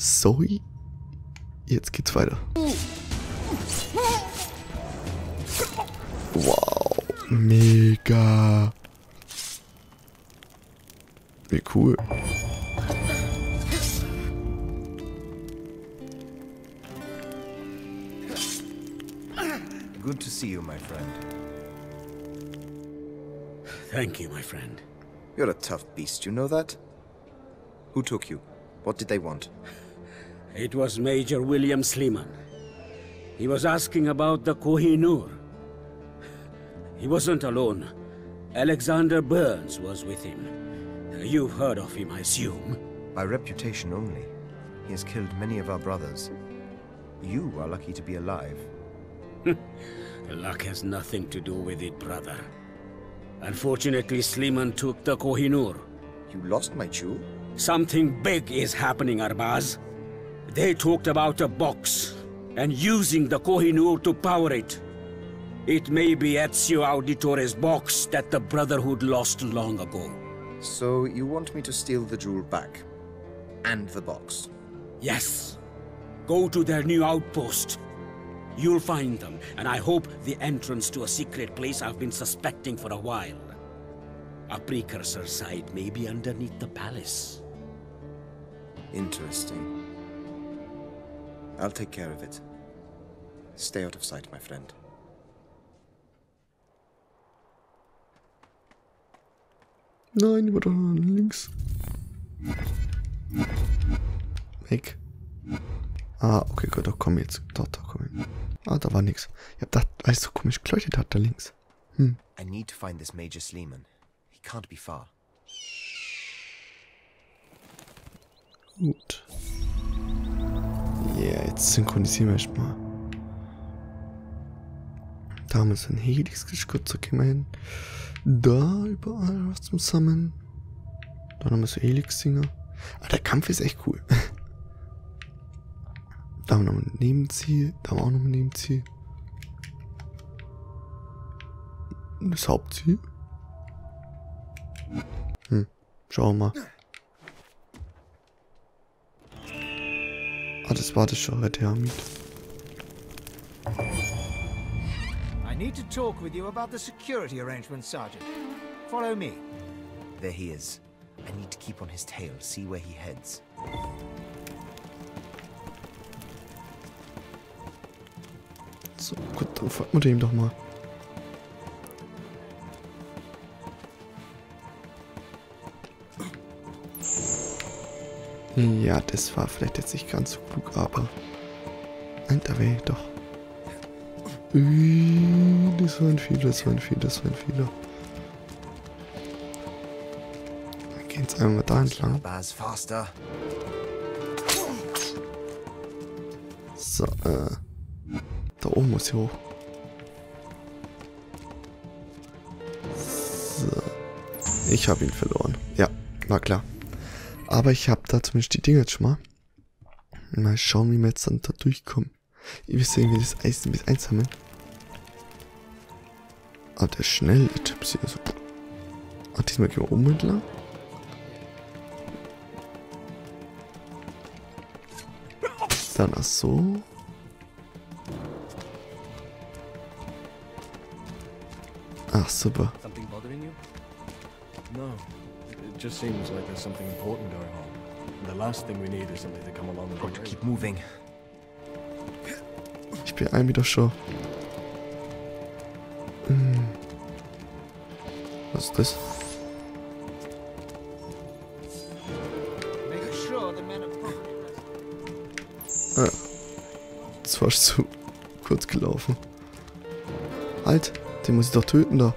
So. Jetzt geht's weiter. Wow. Mega. Wie cool. Good to see you, my friend. Thank you, my friend. You're a tough beast, you know that? Who took you? What did they want? It was Major William Sleeman. He was asking about the Kohinoor. He wasn't alone. Alexander Burns was with him. You've heard of him, I assume. By reputation only. He has killed many of our brothers. You are lucky to be alive. Luck has nothing to do with it, brother. Unfortunately, Sleeman took the Kohinoor. You lost my jewel? Something big is happening, Arbaz. They talked about a box, and using the Kohinoor to power it. It may be Ezio Auditore's box that the Brotherhood lost long ago. So you want me to steal the jewel back? And the box? Yes. Go to their new outpost. You'll find them, and I hope the entrance to a secret place I've been suspecting for a while. A precursor site may be underneath the palace. Interesting. I'll take care of it. Stay out of sight, my friend. Nein, über da links. Weg. Ah, okay, gut, da komm jetzt. Dort, da komm ich. Ah, da war nix. Ich hab gedacht, weil es so komisch geleuchtet hat, da links. Hm. I need to find this Major Sleeman. He can't be far. Gut. Synchronisieren wir erstmal. Da haben wir so ein Helix gut, so gehen wir hin. Da überall was zum Sammeln. Da haben wir so Helix-Dinger. Aber der Kampf ist echt cool. Da haben wir noch ein Nebenziel. Da haben wir auch noch ein Nebenziel. Das Hauptziel. Hm, schauen wir mal. Ah, das war das schon, der Hermit. I need to talk with you about the security arrangements, Sergeant. Follow me. There he is. I need to keep on his tail, see where he heads. So, gut, dann folgen wir dem doch mal. Ja, das war vielleicht jetzt nicht ganz so klug, aber... Wäre ich doch. Das waren viele, das waren viele, das waren viele. Wir gehen jetzt einmal da entlang. So, äh... Da oben muss ich hoch. So. Ich habe ihn verloren. Ja, war klar. Aber ich habe da zumindest die Dinge jetzt schon mal. Mal schauen, wie wir jetzt dann da durchkommen. Ihr wisst ja, wie das Eis ein bisschen einsammeln. Aber der ist schnell, der Typ ist also. Ah, diesmal gehen wir oben entlang. Dann ach so. Ach, super. Something bothering you? No. It just seems like there's something important going on. And the last thing we need is something to come along and Got to keep moving. Ich beeil mich doch schon. Hm. Was ist das? Make sure the men are properly rested. Ah. Das war zu kurz gelaufen. Halt, den muss ich doch töten da.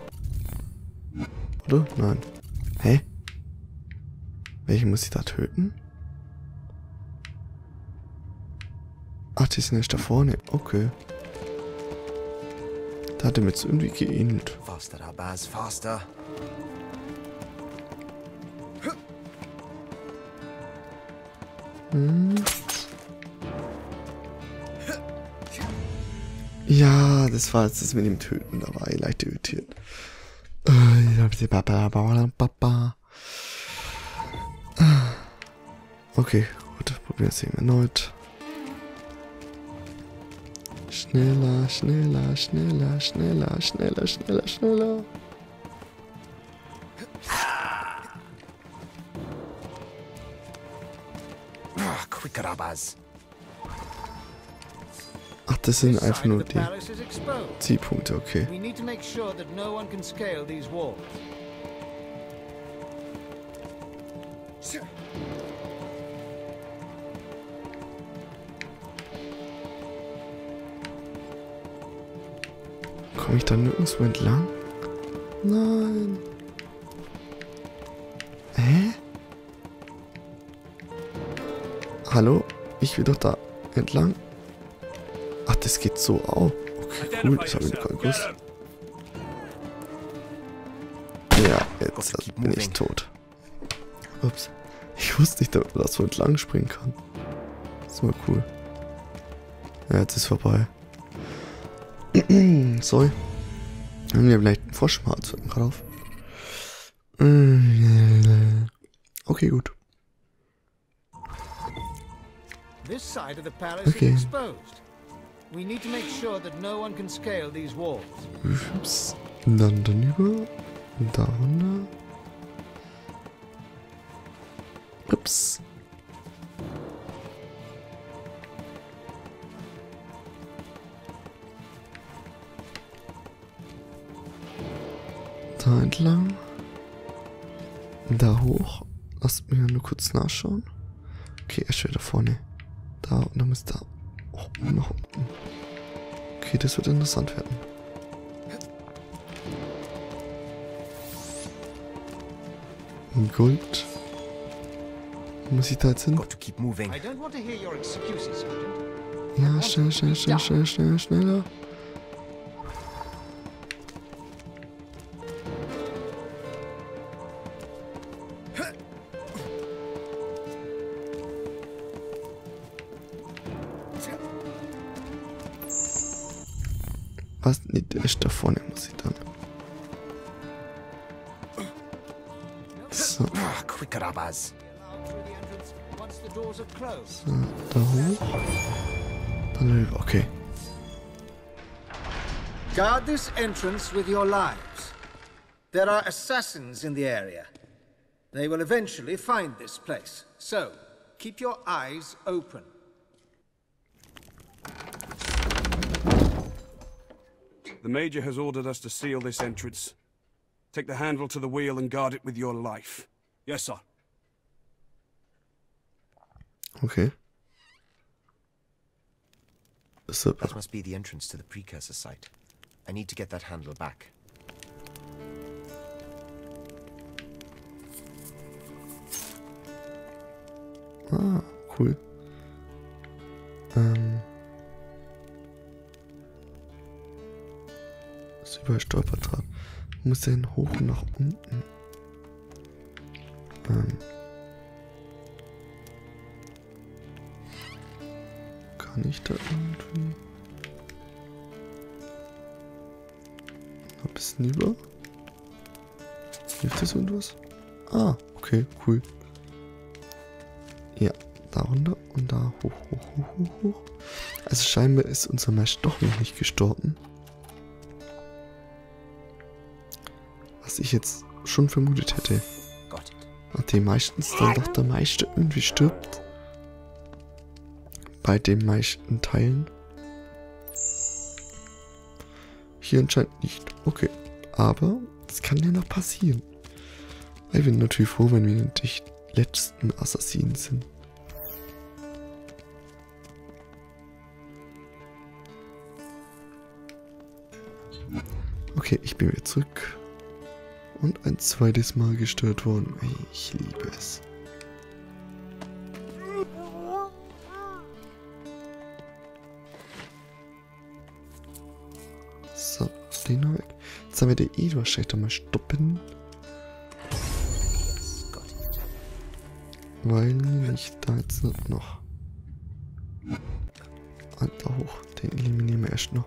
Oder? Nein. Hä? Welchen muss ich da töten? Ach, die sind erst da vorne. Okay. Da hat er mir jetzt irgendwie geähnelt. Faster, Abaz, faster. Hm. Ja, das war jetzt das mit dem Töten. Da war ich leicht irritiert. Okay, gut, Probieren es eben erneut. Schneller, schneller, schneller, schneller, schneller, schneller, schneller. Ah. Ach, das sind einfach nur die. Zielpunkte, okay. Komme ich da nirgendwo entlang? Nein. Hä? Hallo? Ich will doch da entlang. Ach, das geht so auch. Okay, cool. Das habe ich nicht gewusst. Ja, jetzt bin ich tot. Ups. Ich wusste nicht, dass man da so entlang springen kann. Das war cool. Ja, jetzt ist vorbei. Sorry. Haben wir vielleicht einen Froschmalz drauf? Okay, gut. This side of the palace Okay. is exposed. We need to make sure that no one can scale these walls. Ups. Dann danüber. Und da runter. Ups. Da entlang. Da hoch. Lasst mich nur kurz nachschauen. Okay, er steht da vorne. Da und dann muss da. Oh, nach unten. Okay, das wird interessant werden. Gold. Wo muss ich da jetzt hin? Schnell, schnell, schnell, schnell, schnell, schneller. The doors are closed. so, da hoch. Dann rüber, okay. Guard this entrance with your lives. There are assassins in the area. They will eventually find this place. So, keep your eyes open. The Major has ordered us to seal this entrance. Take the handle to the wheel and guard it with your life. Yes, sir. Okay. Super. That must be the entrance to the precursor site. I need to get that handle back. Ah, cool. Ähm. Ist überall Stolperdraht. Muss denn hoch nach unten? Ähm. Kann ich da irgendwie? Ein bisschen über? Hilft das irgendwas? Ah, okay, cool. Ja, da runter und da hoch, hoch, hoch, hoch, hoch. Also scheinbar ist unser Mesh doch noch nicht gestorben. Was ich jetzt schon vermutet hätte. Nachdem meistens dann doch der Meister irgendwie stirbt. Bei den meisten Teilen. Hier anscheinend nicht. Okay. Aber das kann ja noch passieren. Ich bin natürlich froh, wenn wir nicht die letzten Assassinen sind. Okay, ich bin wieder zurück. Und ein zweites Mal gestört worden. Ich liebe es. So, den noch weg. Jetzt haben wir den doch mal stoppen. Weil ich da jetzt noch. Ah, da hoch. Den eliminieren wir erst noch.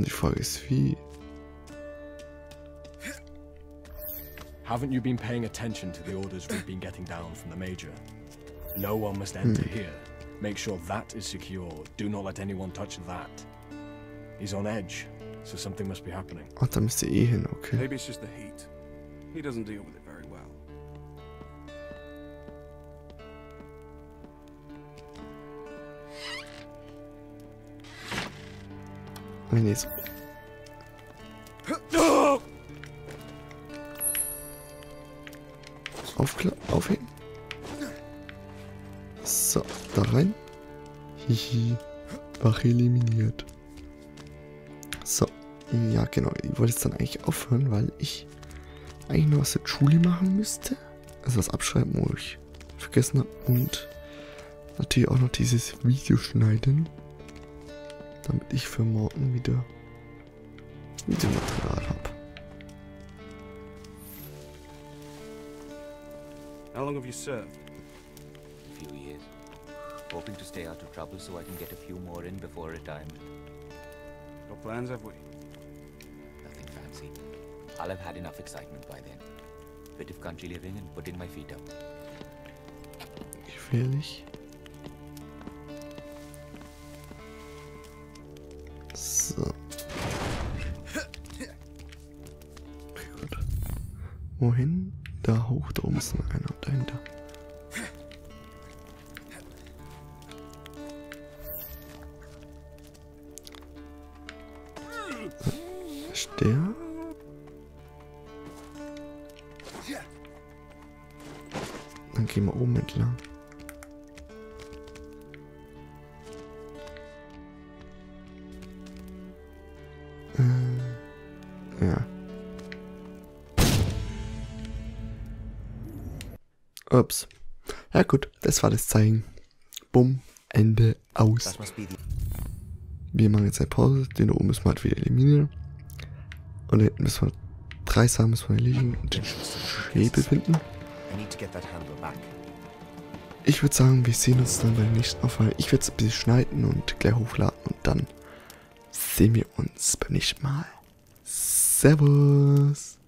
Die Frage ist, wie. Haven't you been paying attention to the orders we've been getting down from the Major? No one must enter here. Make sure that is secure. Do not let anyone touch that. He's on edge, so something must be happening. Ach, da müsst ihr eh hin, okay. Maybe it's just the heat. He doesn't deal with it jetzt. Aufkla aufheben. So, da rein. Hihi. Wache eliminiert. So. Ja, genau. Ich wollte jetzt dann eigentlich aufhören, weil ich eigentlich nur was mit Julie machen müsste. Also das Abschreiben, wo ich vergessen habe. Und natürlich auch noch dieses Video schneiden. Damit ich für morgen wieder Videomaterial habe. How long have you served? few years. Hoping to stay out of trouble so I can get a few more in before retirement. What plans have we? Nothing fancy. I'll have had enough excitement by then. Bit of country living and putting my feet up. Gefährlich. So. Gut. Wohin? Da hoch, da oben ist noch einer. Dahinter. Ist der? Dann gehen wir oben entlang. Ups. Ja gut, das war das Zeichen. Bumm, Ende, aus. Wir machen jetzt eine Pause. Den da oben müssen wir halt wieder eliminieren. Und da hinten müssen wir drei Sachen müssen wir erledigen und den Schwebel finden. Ich würde sagen, wir sehen uns dann beim nächsten Aufwand. Ich werde es ein bisschen schneiden und gleich hochladen und dann sehen wir uns beim nächsten Mal. Servus.